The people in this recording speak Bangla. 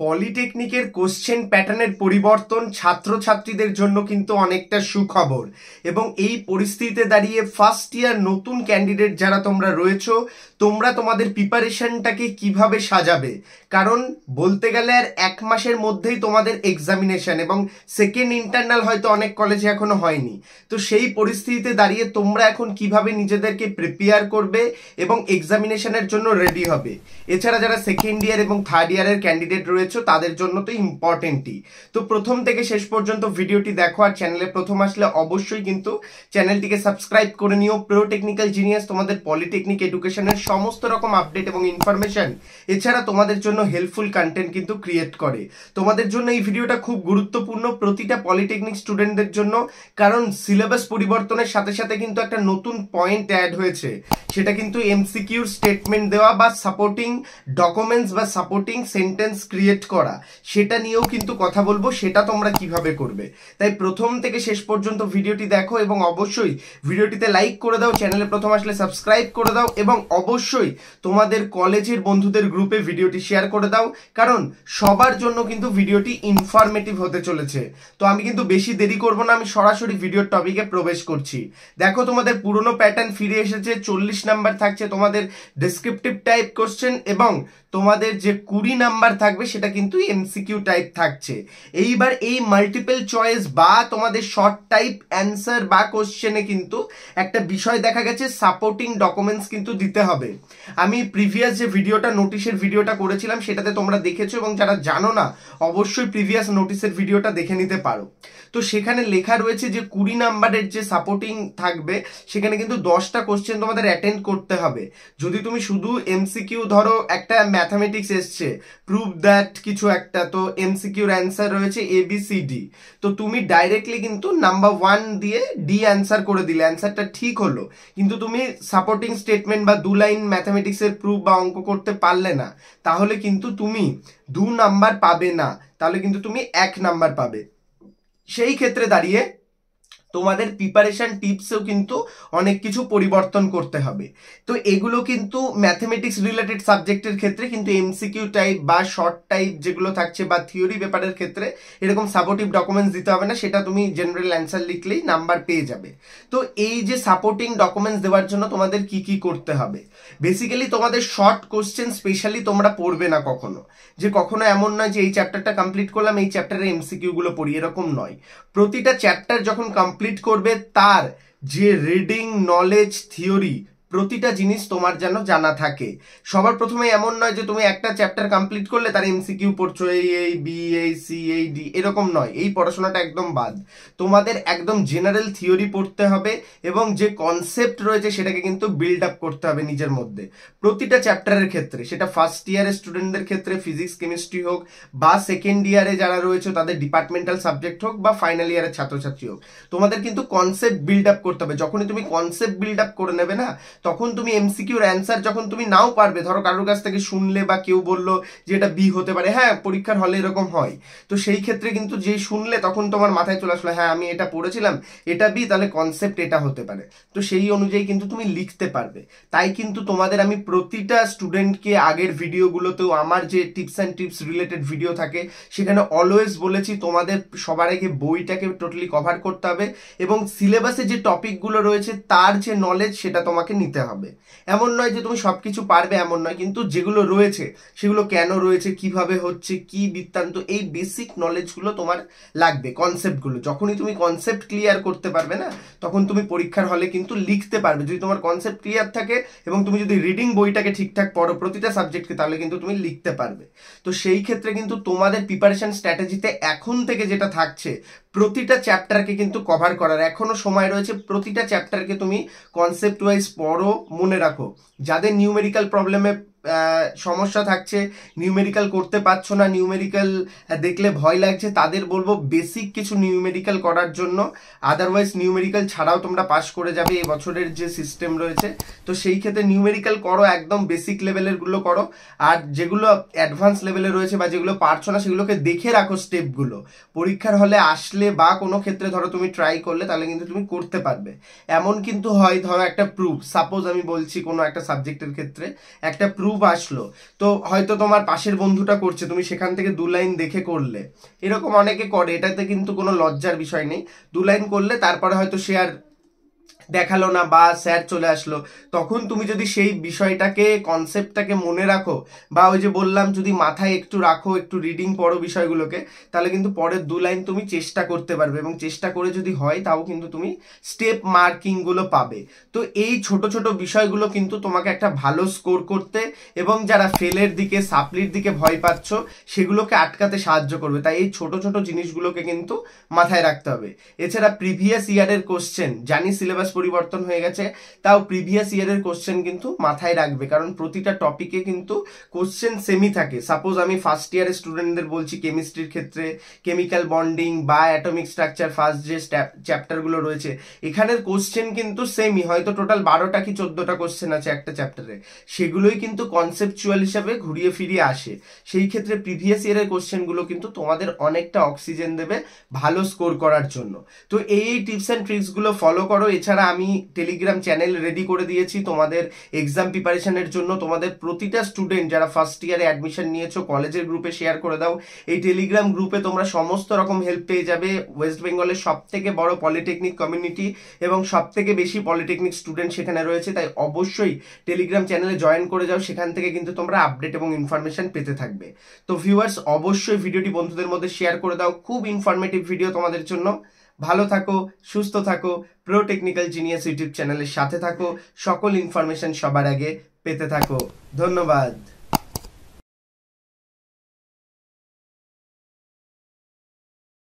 পলিটেকনিকের কোশ্চেন প্যাটার্নের পরিবর্তন ছাত্রছাত্রীদের জন্য কিন্তু অনেকটা সুখবর। এবং এই পরিস্থিতিতে দাঁড়িয়ে ফার্স্ট ইয়ার নতুন ক্যান্ডিডেট যারা তোমরা রয়েছো, তোমরা তোমাদের প্রিপারেশনটাকে কীভাবে সাজাবে? কারণ বলতে গেলে আর এক মাসের মধ্যেই তোমাদের এক্সামিনেশন এবং সেকেন্ড ইন্টারনাল হয়তো অনেক কলেজে এখনও হয়নি। তো সেই পরিস্থিতিতে দাঁড়িয়ে তোমরা এখন কীভাবে নিজেদেরকে প্রিপেয়ার করবে এবং এক্সামিনেশনের জন্য রেডি হবে? এছাড়া যারা সেকেন্ড ইয়ার এবং থার্ড ইয়ারের ক্যান্ডিডেট রয়েছে তাদের জন্য তো ইম্পর্টেন্টই তো প্রথম থেকে শেষ পর্যন্ত ভিডিওটি দেখো আর চ্যানেলে প্রথম আসলে অবশ্যই কিন্তু চ্যানেলটিকে সাবস্ক্রাইব করে নিও। প্রো টেকনিক্যাল জিনিয়াস তোমাদের পলিটেকনিক এডুকেশনের সমস্ত রকম আপডেট এবং ইনফরমেশন এছাড়া তোমাদের জন্য হেল্পফুল কন্টেন্ট কিন্তু ক্রিয়েট করে। তোমাদের জন্য এই ভিডিওটা খুব গুরুত্বপূর্ণ প্রতিটা পলিটেকনিক স্টুডেন্টদের জন্য, কারণ সিলেবাস পরিবর্তনের সাথে সাথে কিন্তু একটা নতুন পয়েন্ট অ্যাড হয়েছে। সেটা কিন্তু এমসিকিউর স্টেটমেন্ট দেওয়া বা সাপোর্টিং ডকুমেন্টস বা সাপোর্টিং সেন্টেন্স ক্রিয়েট করা, সেটা নিয়েও কিন্তু কথা বলব, সেটা তোমরা কীভাবে করবে। তাই প্রথম থেকে শেষ পর্যন্ত ভিডিওটি দেখো এবং অবশ্যই ভিডিওটিতে লাইক করে দাও চ্যানেলে প্রথম আসলে সাবস্ক্রাইব করে দাও এবং অবশ্যই তোমাদের কলেজের বন্ধুদের গ্রুপে ভিডিওটি শেয়ার করে দাও, কারণ সবার জন্য কিন্তু ভিডিওটি ইনফরমেটিভ হতে চলেছে। তো আমি কিন্তু বেশি দেরি করব না, আমি সরাসরি ভিডিওর টপিকে প্রবেশ করছি। দেখো তোমাদের পুরনো প্যাটার্ন ফিরে এসেছে, চল্লিশ নাম্বার থাকছে তোমাদের ডেসক্রিপটিভ টাইপ কোশ্চেন এবং তোমাদের যে কুড়ি নাম্বার থাকবে সেটা কিন্তু এমসিকিউ টাইপ থাকছে। এইবার এই মাল্টিপল চয়েস বা তোমাদের শর্ট টাইপ অ্যান্সার বা কোশ্চেনে কিন্তু একটা বিষয় দেখা গেছে সাপোর্টিং ডকুমেন্টস কিন্তু দিতে হবে। আমি প্রিভিয়াস যে ভিডিওটা নোটিশের ভিডিওটা করেছিলাম, সেটাতে তোমরা দেখেছ এবং যারা জানো না, অবশ্যই প্রিভিয়াস নোটিশের ভিডিওটা দেখে নিতে পারো। তো সেখানে লেখা রয়েছে যে, কুড়ি নাম্বারের যে সাপোর্টিং থাকবে, সেখানে কিন্তু দশটা কোশ্চেন তোমাদের অ্যাটেন্ড করতে হবে। যদি তুমি শুধু এমসিকিউ ধরো, একটা ম্যাথামেটিক্স এসছে প্রুভ দ্যাট কিছু একটা। তো এমসিকিউর অ্যান্সার রয়েছে এ বি সি ডি তো তুমি ডাইরেক্টলি কিন্তু নাম্বার ওয়ান দিয়ে ডি অ্যান্সার করে দিলে। অ্যান্সারটা ঠিক হলো। কিন্তু তুমি সাপোর্টিং স্টেটমেন্ট বা দু লাইন ম্যাথামেটিক্সের প্রুফ বা অঙ্ক করতে পারলে না, তাহলে কিন্তু তুমি দু নাম্বার পাবে না। তাহলে কিন্তু তুমি এক নাম্বার পাবে। সেই ক্ষেত্রে দাঁড়িয়ে তোমাদের প্রিপারেশন টিপসেও কিন্তু অনেক কিছু পরিবর্তন করতে হবে। তো এগুলো কিন্তু ম্যাথমেটিক্স রিলেটেড সাবজেক্টের ক্ষেত্রে কিন্তু এমসিকিউ টাইপ বা শর্ট টাইপ যেগুলো থাকছে বা থিওরি পেপারের ক্ষেত্রে এরকম সাপোর্টিভ ডকুমেন্টস দিতে হবে না, সেটা তুমি জেনারেল অ্যান্সার লিখলেই নাম্বার পেয়ে যাবে। তো এই যে সাপোর্টিং ডকুমেন্টস দেওয়ার জন্য তোমাদের কি কি করতে হবে? বেসিক্যালি তোমাদের শর্ট কোশ্চেন স্পেশালি তোমরা পড়বে না কখনো। যে কখনো এমন নয় যে এই চ্যাপ্টারটা কমপ্লিট করলাম, এই চ্যাপ্টারের এমসিকিউ গুলো পড়ি, এরকম নয়। প্রতিটা চ্যাপ্টার যখন কমপ্লিট করবে তার যে রিডিং নলেজ থিওরি প্রতিটা জিনিস তোমার যেন জানা থাকে। সবার প্রথমে এমন নয় যে তুমি একটা চ্যাপ্টার কমপ্লিট করলে তার এমসিকিউ পড়ছো, এই এই বি এই সি এই ডি এরকম নয়। এই পড়াশোনাটা একদম বাদ। তোমাদের একদম জেনারেল থিওরি পড়তে হবে এবং যে কনসেপ্ট রয়েছে সেটাকে কিন্তু বিল্ড আপ করতে হবে নিজের মধ্যে। প্রতিটা চ্যাপ্টারের ক্ষেত্রে, সেটা ফার্স্ট ইয়ারের স্টুডেন্টদের ক্ষেত্রে ফিজিক্স কেমিস্ট্রি হোক বা সেকেন্ড ইয়ারে যারা রয়েছে তাদের ডিপার্টমেন্টাল সাবজেক্ট হোক বা ফাইনাল ইয়ারের ছাত্রছাত্রী হোক, তোমাদের কিন্তু কনসেপ্ট বিল্ড আপ করতে হবে। যখনই তুমি কনসেপ্ট বিল্ড আপ করে নেবে না তখন তুমি এমসিকিউর অ্যান্সার যখন তুমি নাও পারবে, ধরো কারোর কাছ থেকে শুনলে বা কেউ বলল যে এটা বি হতে পারে হ্যাঁ পরীক্ষার হলে এরকম হয়। তো সেই ক্ষেত্রে কিন্তু যে শুনলে তখন তোমার মাথায় চলে আসলো হ্যাঁ আমি এটা পড়েছিলাম, এটা বি তাহলে কনসেপ্ট এটা হতে পারে। তো সেই অনুযায়ী কিন্তু তুমি লিখতে পারবে। তাই কিন্তু তোমাদের আমি প্রতিটা স্টুডেন্টকে আগের ভিডিওগুলোতেও আমার যে tips and tips related video থাকে, সেখানে অলওয়েজ বলেছি তোমাদের সবার আগে বইটাকে টোটালি কভার করতে হবে এবং সিলেবাসে যে টপিকগুলো রয়েছে, তার যে নলেজ সেটা তোমাকে নিতে হবে। এমন নয় যে তুমি সব কিছু পারবে, এমন নয়। কিন্তু যেগুলো রয়েছে, সেগুলো কেন রয়েছে, কীভাবে হচ্ছে, কি বৃত্তান্ত, এই বেসিক নলেজগুলো তোমার লাগবে কনসেপ্টগুলো যখনই তুমি কনসেপ্ট ক্লিয়ার করতে পারবে না, তখন তুমি পরীক্ষার হলে কিন্তু লিখতে পারবে। যদি তোমার কনসেপ্ট ক্লিয়ার থাকে এবং তুমি যদি রিডিং বইটাকে ঠিকঠাক পড়ো প্রতিটা সাবজেক্টকে তাহলে কিন্তু তুমি লিখতে পারবে। তো সেই ক্ষেত্রে কিন্তু তোমাদের প্রিপারেশন স্ট্র্যাটেজিতে এখন থেকে যেটা থাকছে প্রতিটা চ্যাপ্টারকে কিন্তু কভার করার। এখনও সময় রয়েছে, প্রতিটা চ্যাপ্টারকে তুমি কনসেপ্ট ওয়াইজ পড়ো, মনে রাখো। যাদের নিউমেরিক্যাল প্রবলেমে সমস্যা থাকছে। নিউমেরিক্যাল করতে পারছ না। নিউমেরিক্যাল দেখলে ভয় লাগছে। তাদের বলব বেসিক কিছু নিউমেরিক্যাল করার জন্য। আদারওয়াইজ নিউমেরিক্যাল ছাড়াও তোমরা পাশ করে যাবে। এই বছরের যে সিস্টেম রয়েছে, তো সেই ক্ষেত্রে নিউমেরিক্যাল করো, একদম বেসিক লেভেলেরগুলো করো। আর যেগুলো অ্যাডভান্স লেভেলে রয়েছে বা যেগুলো পারছ না, সেগুলোকে দেখে রাখো স্টেপগুলো পরীক্ষার হলে আসলে বা কোনো ক্ষেত্রে ধরো তুমি ট্রাই করলে, তাহলে কিন্তু তুমি করতে পারবে। এমন কিন্তু হয়, ধরো একটা প্রুফ সাপোজ আমি বলছি কোনো একটা সাবজেক্টের ক্ষেত্রে, একটা প্রুফ প্রুফ আসলো। তো হয়তো তোমার পাশের বন্ধুটা করছে, তুমি সেখান থেকে দু লাইন দেখে করলে। এরকম অনেকে করে, এটাতে কিন্তু কোনো লজ্জার বিষয় নেই। দু লাইন করলে তারপরে হয়তো সে আর দেখাল না বা স্যার চলে আসলো। তখন তুমি যদি সেই বিষয়টাকে কনসেপ্টটাকে মনে রাখো বা ওই যে বললাম যদি মাথায় একটু রাখো, একটু রিডিং পড়ো বিষয়গুলোকে, তাহলে কিন্তু পরের দু লাইন তুমি চেষ্টা করতে পারবে এবং চেষ্টা করে যদি হয় তাও কিন্তু তুমি স্টেপ মার্কিংগুলো পাবে। তো এই ছোট ছোট বিষয়গুলো কিন্তু তোমাকে একটা ভালো স্কোর করতে এবং যারা ফেলের দিকে সাপ্লির দিকে ভয় পাচ্ছ, সেগুলোকে আটকাতে সাহায্য করবে। তাই এই ছোট ছোট জিনিসগুলোকে কিন্তু মাথায় রাখতে হবে। এছাড়া প্রিভিয়াস ইয়ারের কোশ্চেন জানি সিলেবাস পরিবর্তন হয়ে গেছে। তাও প্রিভিয়াস ইয়ারের কোশ্চেন কিন্তু মাথায় রাখবে। কারণ প্রতিটা টপিকে কিন্তু কোশ্চেন সেমই থাকে। সাপোজ আমি ফার্স্ট ইয়ারের স্টুডেন্টদের বলছি কেমিস্ট্রির ক্ষেত্রে কেমিক্যাল বন্ডিং বা অ্যাটমিক স্ট্রাকচার ফার্স্ট যে চ্যাপ্টারগুলো রয়েছে, এখানের কোশ্চেন কিন্তু সেমই হয়তো টোটাল বারোটা কি চোদ্দোটা কোশ্চেন আছে একটা চ্যাপ্টারে সেগুলোই কিন্তু কনসেপচুয়াল হিসাবে ঘুরিয়ে ফিরিয়ে আসে। সেই ক্ষেত্রে প্রিভিয়াস ইয়ারের কোশ্চেনগুলো কিন্তু তোমাদের অনেকটা অক্সিজেন দেবে ভালো স্কোর করার জন্য। তো এই টিপস অ্যান্ড ট্রিক্সগুলো ফলো করো। এছাড়া আমি টেলিগ্রাম চ্যানেল রেডি করে দিয়েছি তোমাদের এক্সাম প্রিপারেশনের জন্য। তোমাদের প্রতিটা স্টুডেন্ট যারা ফার্স্ট ইয়ারে অ্যাডমিশন নিয়েছো কলেজের গ্রুপে শেয়ার করে দাও। এই টেলিগ্রাম গ্রুপে তোমরা সমস্ত রকম হেল্প পেয়ে যাবে। ওয়েস্ট বেঙ্গলের সব থেকে বড় পলিটেকনিক কমিউনিটি এবং সব থেকে বেশি পলিটেকনিক স্টুডেন্ট সেখানে রয়েছে। তাই অবশ্যই টেলিগ্রাম চ্যানেলে জয়েন করে যাও। সেখান থেকে কিন্তু তোমরা আপডেট এবং ইনফরমেশন পেতে থাকবে। তো ভিউয়ার্স অবশ্যই ভিডিওটি বন্ধুদের মধ্যে শেয়ার করে দাও। খুব ইনফরমেটিভ ভিডিও তোমাদের জন্য। ভালো থাকো, সুস্থ থাকো প্রো টেকনিক্যাল জিনিয়াস ইউটিউব চ্যানেলের সাথে থাকো, সকল ইনফরমেশন সবার আগে পেতে থাকো। ধন্যবাদ।